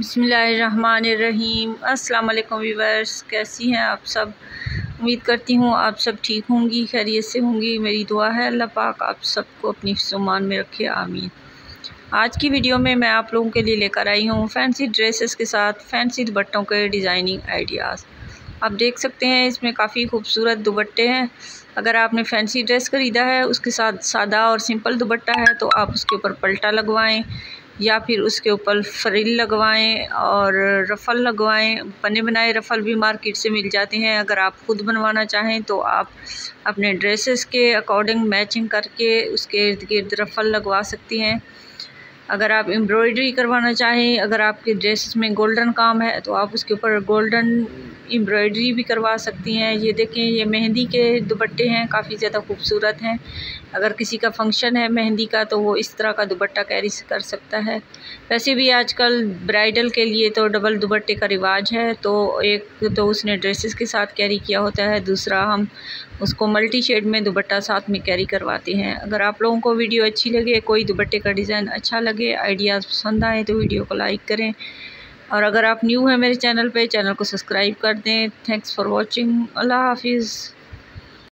بسم اللہ الرحمن الرحیم۔ السلام علیکم ویورس کیسی ہیں آپ سب؟ امید کرتی ہوں آپ سب ٹھیک ہوں گی، خیریت سے ہوں گی۔ میری دعا ہے اللہ پاک آپ سب کو اپنی سمان میں رکھے، آمین۔ آج کی ویڈیو میں میں آپ لوگوں کے لیے لے کر آئی ہوں فینسی ڈریسز کے ساتھ فینسی دوبٹوں کے ڈیزائننگ آئیڈیاز۔ آپ دیکھ سکتے ہیں اس میں کافی خوبصورت دوبٹے ہیں۔ اگر آپ نے فینسی ڈریس خریدا ہے، اس کے ساتھ سادہ اور سمپل دوبٹہ ہے، تو آپ اس کے اوپر پلٹا لگوائیں۔ یا پھر اس کے اوپر فریل لگوائیں اور رفل لگوائیں۔ بنے بنائے رفل بھی مارکیٹ سے مل جاتے ہیں۔ اگر آپ خود بنوانا چاہیں تو آپ اپنے ڈریسز کے اکارڈنگ میچنگ کر کے اس کے ارد گرد رفل لگوا سکتی ہیں۔ اگر آپ امبرائڈری کروانا چاہیں، اگر آپ کے ڈریسز میں گولڈن کام ہے تو آپ اس کے اوپر گولڈن امبرائڈری بھی کروا سکتی ہیں۔ یہ دیکھیں، یہ مہندی کے دوپٹے ہیں، کافی زیادہ خوبصورت ہیں۔ اگر کسی کا فنکشن ہے مہندی کا، تو وہ اس طرح کا دوپٹہ کیری کر سکتا ہے۔ ویسے بھی آج کل برائڈل کے لیے تو ڈبل دوپٹے کا رواج ہے۔ تو ایک تو اس نے ڈریسز کے ساتھ کیری کیا ہوتا ہے، دوسرا ہم اس کو ملٹی شیڈ میں دوپٹہ ساتھ میں کیری کرواتے ہیں۔ اگر آپ لوگوں کو ویڈیو اچھی لگے، کوئی دوپٹے کا ڈیزائن اچھا لگے، آئیڈیاز پسند آئیں، تو ویڈیو کو لائک کریں۔ اور اگر آپ نیو ہیں میرے چینل پہ، چینل کو سبسکرائب کر دیں. تھینکس فار واچنگ اللہ حافظ.